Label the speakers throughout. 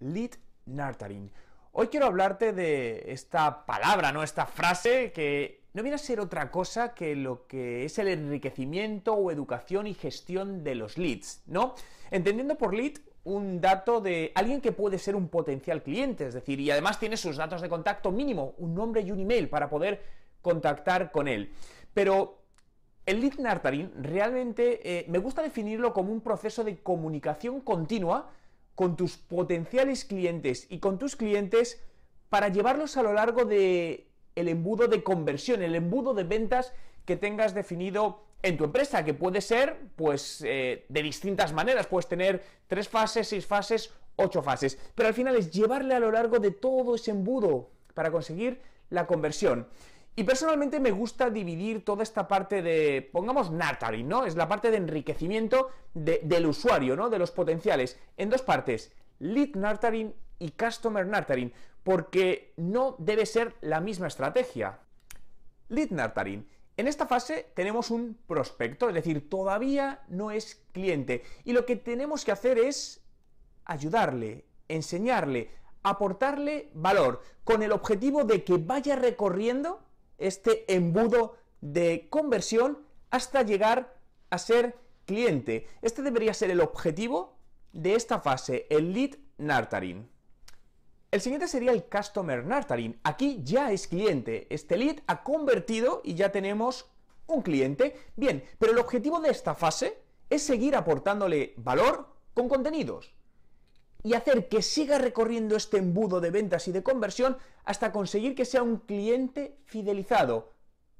Speaker 1: lead nurturing. Hoy quiero hablarte de esta palabra, ¿no? Esta frase que no viene a ser otra cosa que lo que es el enriquecimiento o educación y gestión de los leads, ¿no? Entendiendo por lead un dato de alguien que puede ser un potencial cliente, es decir, y además tiene sus datos de contacto mínimo, un nombre y un email para poder contactar con él. Pero el lead nurturing realmente eh, me gusta definirlo como un proceso de comunicación continua con tus potenciales clientes y con tus clientes para llevarlos a lo largo de el embudo de conversión, el embudo de ventas que tengas definido en tu empresa, que puede ser, pues, eh, de distintas maneras. Puedes tener tres fases, seis fases, ocho fases. Pero al final es llevarle a lo largo de todo ese embudo para conseguir la conversión. Y personalmente me gusta dividir toda esta parte de, pongamos, nurturing, ¿no? Es la parte de enriquecimiento del usuario, ¿no? De los potenciales, en dos partes, lead nurturing y customer nurturing, porque no debe ser la misma estrategia. Lead nurturing. En esta fase tenemos un prospecto, es decir, todavía no es cliente. Y lo que tenemos que hacer es ayudarle, enseñarle, aportarle valor, con el objetivo de que vaya recorriendo este embudo de conversión hasta llegar a ser cliente. Este debería ser el objetivo de esta fase, el lead nurturing. El siguiente sería el customer nurturing. Aquí ya es cliente. Este lead ha convertido y ya tenemos un cliente. Bien, pero el objetivo de esta fase es seguir aportándole valor con contenidos y hacer que siga recorriendo este embudo de ventas y de conversión hasta conseguir que sea un cliente fidelizado,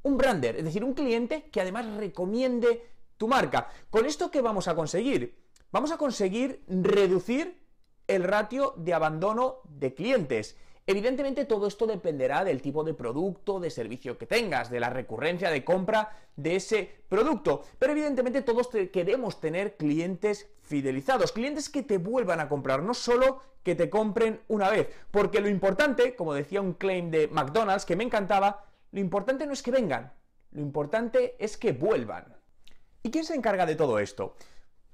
Speaker 1: un brander, es decir, un cliente que además recomiende tu marca. ¿Con esto qué vamos a conseguir? Vamos a conseguir reducir el ratio de abandono de clientes. Evidentemente todo esto dependerá del tipo de producto, de servicio que tengas, de la recurrencia de compra de ese producto. Pero evidentemente todos queremos tener clientes fidelizados, clientes que te vuelvan a comprar, no solo que te compren una vez. Porque lo importante, como decía un claim de McDonald's que me encantaba, lo importante no es que vengan, lo importante es que vuelvan. ¿Y quién se encarga de todo esto?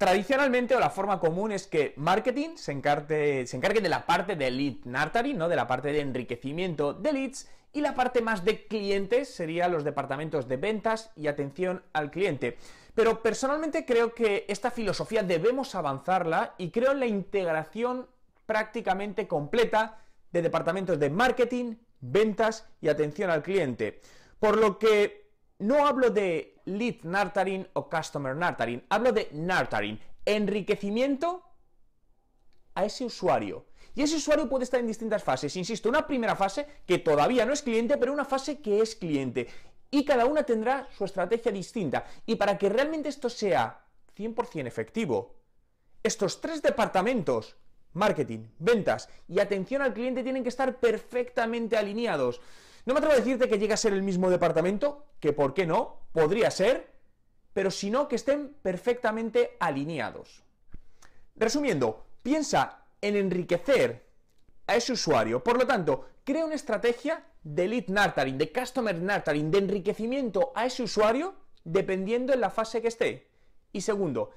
Speaker 1: Tradicionalmente, o la forma común es que marketing se encargue, de la parte de lead nurturing, ¿no? De la parte de enriquecimiento de leads, y la parte más de clientes serían los departamentos de ventas y atención al cliente. Pero personalmente creo que esta filosofía debemos avanzarla y creo en la integración prácticamente completa de departamentos de marketing, ventas y atención al cliente. Por lo que no hablo de lead nurturing o customer nurturing, hablo de nurturing, enriquecimiento a ese usuario. Y ese usuario puede estar en distintas fases. Insisto, una primera fase que todavía no es cliente, pero una fase que es cliente. Y cada una tendrá su estrategia distinta. Y para que realmente esto sea 100% efectivo, estos tres departamentos, marketing, ventas y atención al cliente, tienen que estar perfectamente alineados. No me atrevo a decirte que llegue a ser el mismo departamento, que por qué no, podría ser, pero si no, que estén perfectamente alineados. Resumiendo, piensa en enriquecer a ese usuario. Por lo tanto, crea una estrategia de lead nurturing, de customer nurturing, de enriquecimiento a ese usuario dependiendo en la fase que esté. Y segundo,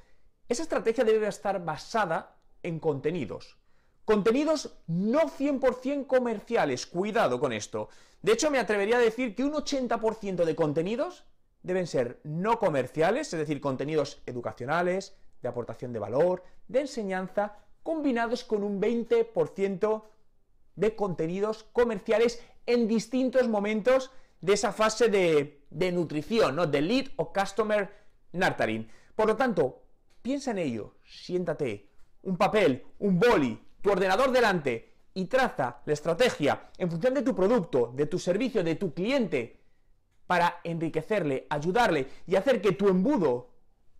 Speaker 1: esa estrategia debe estar basada en contenidos. Contenidos no 100% comerciales, cuidado con esto. De hecho, me atrevería a decir que un 80% de contenidos deben ser no comerciales, es decir, contenidos educacionales, de aportación de valor, de enseñanza, combinados con un 20% de contenidos comerciales en distintos momentos de esa fase de, nutrición, ¿no? de lead o customer nurturing. Por lo tanto, piensa en ello, siéntate, un papel, un boli, tu ordenador delante y traza la estrategia en función de tu producto, de tu servicio, de tu cliente, para enriquecerle, ayudarle y hacer que tu embudo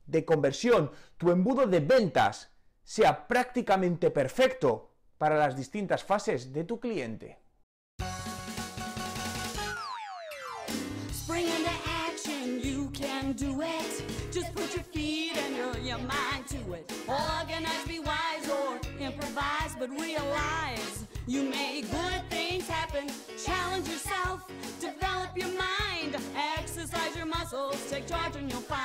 Speaker 1: de conversión, tu embudo de ventas, sea prácticamente perfecto para las distintas fases de tu cliente. But realize you make good things happen. Challenge yourself, develop your mind, exercise your muscles, take charge and you'll find